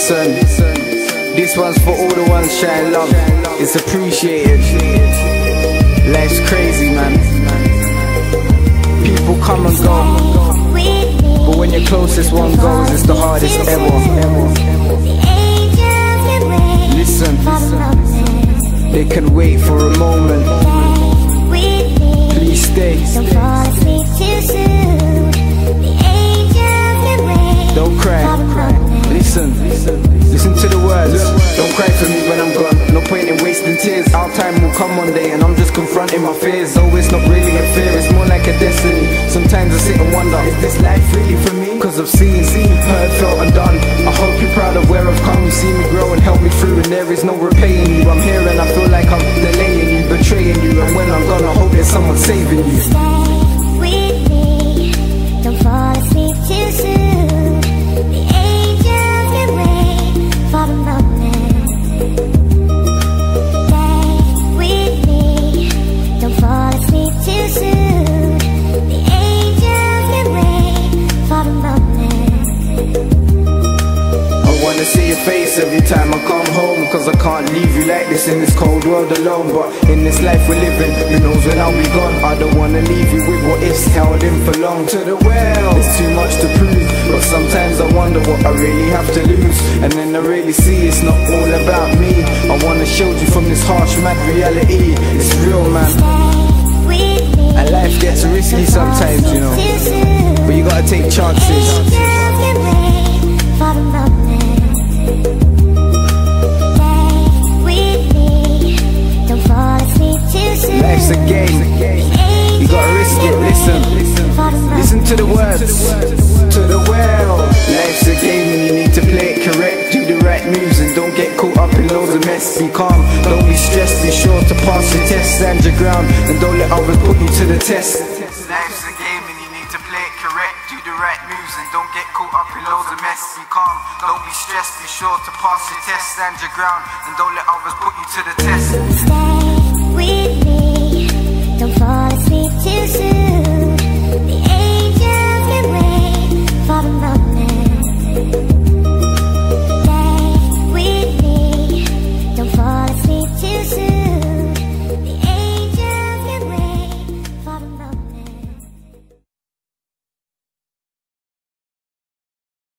Listen, this one's for all the ones sharing love. It's appreciated. Life's crazy, man. People come and go, but when your closest one goes, it's the hardest ever. Listen, they can wait for a moment. Please stay. Listen, listen to the words. Don't cry for me when I'm gone. No point in wasting tears. Our time will come one day, and I'm just confronting my fears. Oh, it's not really a fear, it's more like a destiny. Sometimes I sit and wonder, is this life really for me? Cause I've seen, seen, heard, felt, and done. I hope you're proud of where I've come. See me grow and help me through, and there is no repaying you. I'm here and I feel like I'm delaying you, betraying you. And when I'm gone, I hope there's someone saving you. Wanna see your face every time I come home Cause I can't leave you like this in this cold world alone. But in this life we're living, who knows when I'll be gone? I don't wanna leave you with what ifs held in for long. To the well, it's too much to prove But sometimes I wonder what I really have to lose. And then I really see it's not all about me. I wanna shield you from this harsh mad reality. It's real man. And life gets risky sometimes, you know. But you gotta take chances Listen to the words, to the well. Life's a game and you need to play it correct. Do the right moves and don't get caught up in loads of mess. Be calm, don't be stressed. Be sure to pass your test, stand your ground, and don't let others put you to the test. Life's a game and you need to play it correct. Do the right moves and don't get caught up in loads of mess. Be calm, don't be stressed. Be sure to pass your test, stand your ground, and don't let others put you to the test.